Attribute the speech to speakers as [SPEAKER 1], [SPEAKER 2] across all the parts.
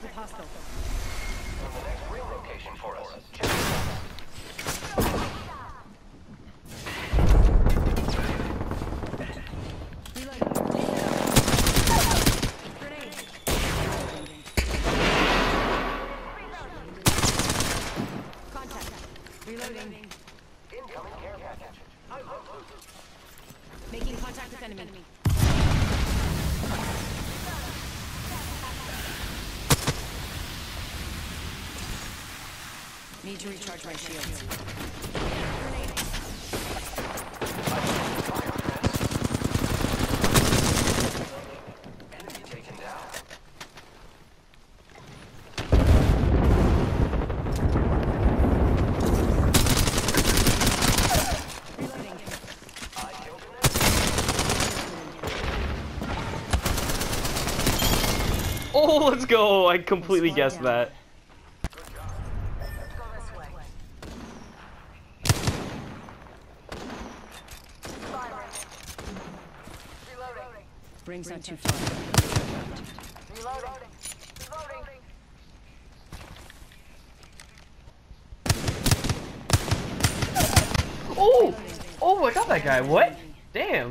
[SPEAKER 1] Contacted hostile. The next real location for us. Reloading.
[SPEAKER 2] Incoming care package.
[SPEAKER 1] Making contact with enemy. Need to recharge my shields.
[SPEAKER 2] Enemy taken down.
[SPEAKER 1] Reloading.
[SPEAKER 2] I killed an enemy.
[SPEAKER 3] Oh, let's go! I completely guessed that.
[SPEAKER 2] Good job. Let's go this way. Reloading.
[SPEAKER 1] Ring's not too far.
[SPEAKER 2] Reloading. Reloading.
[SPEAKER 3] Oh! Oh, I got that guy. What? Damn.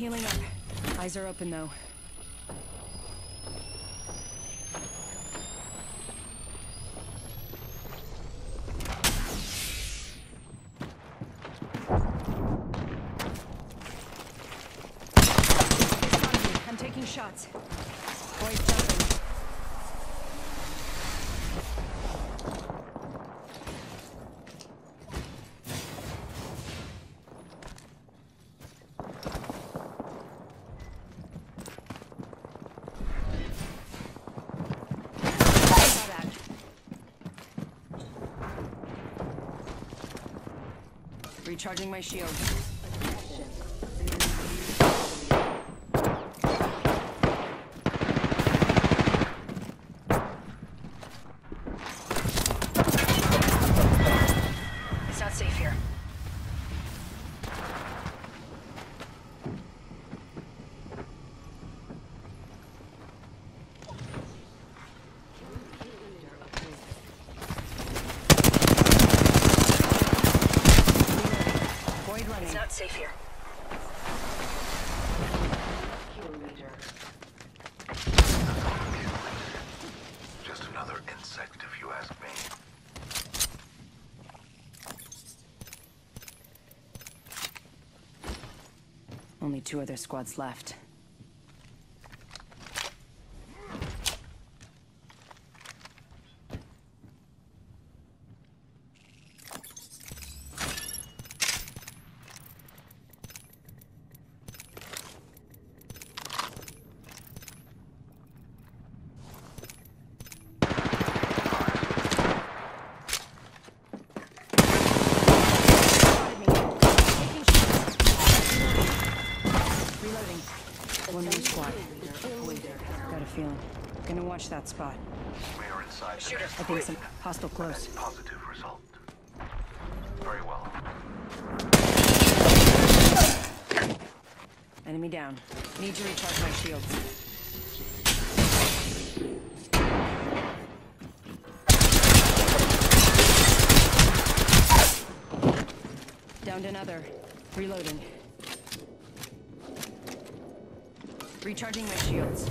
[SPEAKER 1] Healing up. Eyes are open though. I'm taking shots. Recharging my shield.
[SPEAKER 2] If you ask me.
[SPEAKER 1] Only two other squads left. Spotted me. Taking shots. Reloading. One more squad. Got a feeling. Gonna watch that spot.
[SPEAKER 2] We are inside the
[SPEAKER 4] Shooter.
[SPEAKER 1] I think
[SPEAKER 2] ring.
[SPEAKER 1] some hostile close.
[SPEAKER 2] Positive result. Very well.
[SPEAKER 1] Enemy down. Need to recharge my shields. Downed another. Reloading. Recharging my shields.